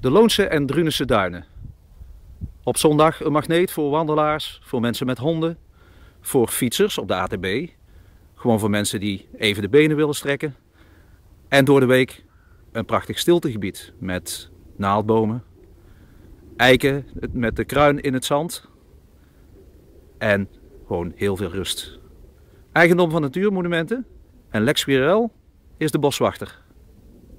De Loonse en Drunense duinen. Op zondag een magneet voor wandelaars, voor mensen met honden, voor fietsers op de ATB. Gewoon voor mensen die even de benen willen strekken. En door de week een prachtig stiltegebied met naaldbomen, eiken met de kruin in het zand en gewoon heel veel rust. Eigendom van Natuurmonumenten en Lex Quirel is de boswachter.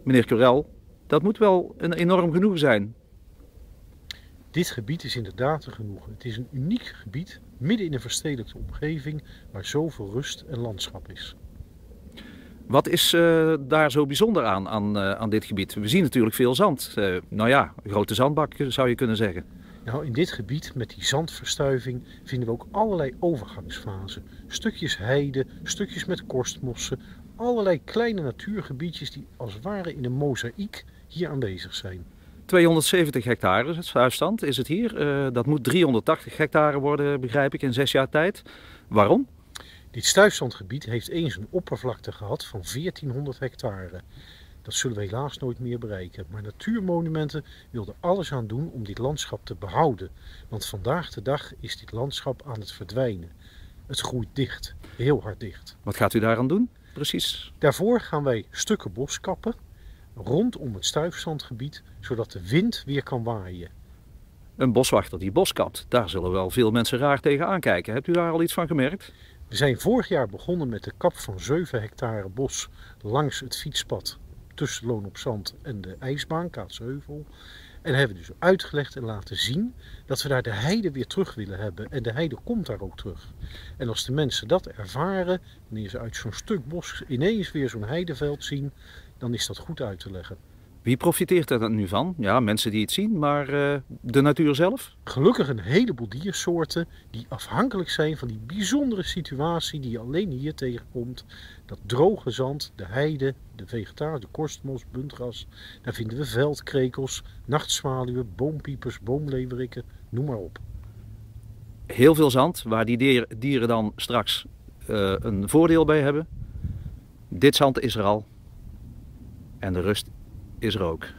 Meneer Quirel, dat moet wel een enorm genoegen zijn. Dit gebied is inderdaad een genoegen. Het is een uniek gebied, midden in een verstedelijkte omgeving, waar zoveel rust en landschap is. Wat is uh, daar zo bijzonder aan, aan, uh, aan, dit gebied? We zien natuurlijk veel zand. Uh, nou ja, een grote zandbak zou je kunnen zeggen. Nou, in dit gebied met die zandverstuiving vinden we ook allerlei overgangsfasen. Stukjes heide, stukjes met korstmossen, allerlei kleine natuurgebiedjes die als het ware in een mozaïek hier aanwezig zijn. 270 hectare stuifstand is het hier. dat moet 380 hectare worden, begrijp ik, in zes jaar tijd. Waarom? Dit stuifzandgebied heeft eens een oppervlakte gehad van 1400 hectare. Dat zullen we helaas nooit meer bereiken. Maar Natuurmonumenten wilden alles aan doen om dit landschap te behouden. Want vandaag de dag is dit landschap aan het verdwijnen. Het groeit dicht, heel hard dicht. Wat gaat u daaraan doen, precies? Daarvoor gaan wij stukken bos kappen rondom het stuifzandgebied, zodat de wind weer kan waaien. Een boswachter die bos kapt, daar zullen wel veel mensen raar tegen aankijken. Hebt u daar al iets van gemerkt? We zijn vorig jaar begonnen met de kap van 7 hectare bos langs het fietspad tussen Loon op Zand en de ijsbaan, Kaatsheuvel. En hebben dus uitgelegd en laten zien dat we daar de heide weer terug willen hebben. En de heide komt daar ook terug. En als de mensen dat ervaren, wanneer ze uit zo'n stuk bos ineens weer zo'n heideveld zien, dan is dat goed uit te leggen. Wie profiteert er nu van? Ja, mensen die het zien, maar uh, de natuur zelf? Gelukkig een heleboel diersoorten die afhankelijk zijn van die bijzondere situatie die je alleen hier tegenkomt. Dat droge zand, de heide, de vegetatie, de korstmos, buntgras. Daar vinden we veldkrekels, nachtzwaluwen, boompiepers, boomleverikken, noem maar op. Heel veel zand, waar die dieren dan straks uh, een voordeel bij hebben. Dit zand is er al. En de rust is rook.